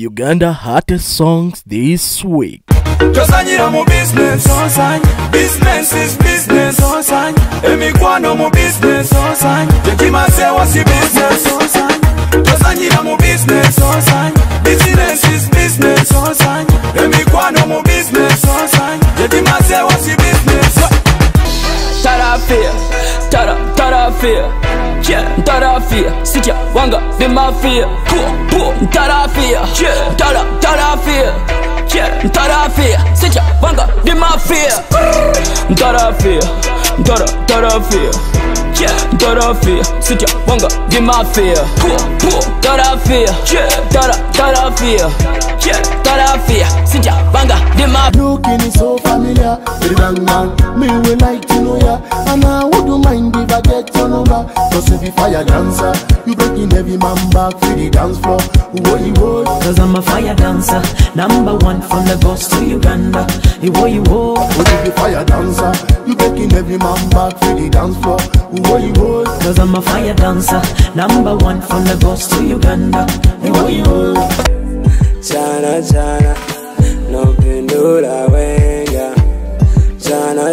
Uganda hottest songs this week. tosanyira mu business business is business emikwano mu business tekimazeewo si business tosanyira mu business business is business emikwano mu business tekimazeewo si business tarafia tara tarafia tarafia sitya wanga be mafia. Puo puo tarafia. Yeah tara tarafia. Yeah tarafia. Sitya wanga be mafia. Tarafia tara tarafia. Yeah tarafia. Sitya wanga be mafia. Puo puo tarafia. Yeah tara tarafia. Yeah tarafia. Sitya wanga be mafia. Looking so familiar, the man. Me will like to know ya, and I wouldn't mind if I get your number. Cause if you fire dancer, you breaking every man back for the dance floor. What you would, Cause I'm a fire dancer, number one from Lagos to Uganda. Iwo iwo, what if you fire dancer, you breaking every man back for the dance floor. What you would, cause I'm a fire dancer, number one from Lagos to Uganda. Iwo iwo. Chana chana,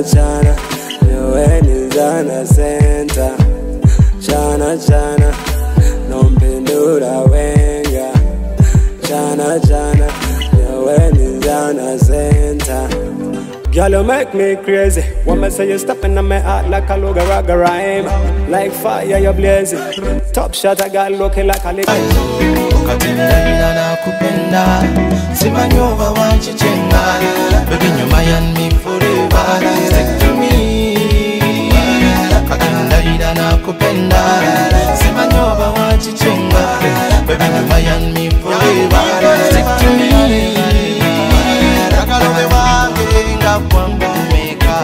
Chana niweni zana senta. Chana chana, nompindula wenga. Chana chana, niweni zana senta. Girl, you make me crazy. Me say you stepping on my heart like a loga raga rhyme. Like fire, you blazing. Top shot, I got looking like a little. ukatenda na kupenda simanyova wanchichenga chenga simanyoba wachi chenga baby na mayan mi poleba stick to me. Takalobe wange nga kwangu meka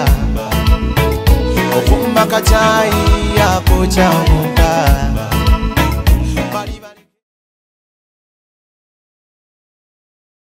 okumba kachayi yako chamuka